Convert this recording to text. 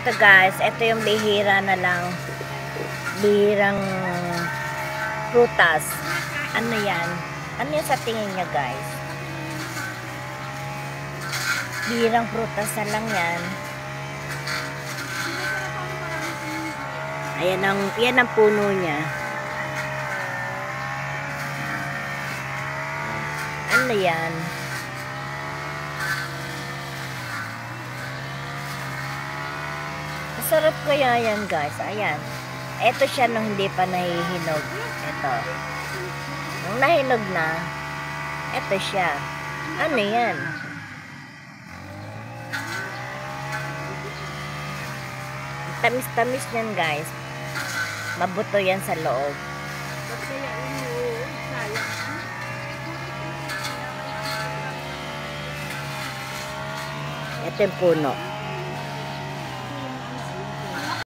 Ito guys, ito yung bihira na lang. Bihirang prutas. Ano yan? Ano yan sa tingin niya guys? Bihirang prutas na lang yan. Ayan ang, yan ang puno niya. Ano yan? Masarap kaya yan guys. Ayan. Ito siya nung hindi pa nahihinog. Ito. Nung nahinog na, ito siya. Ano yan? Tamis-tamis yan guys. Mabuto yan sa loob. Ito yung puno.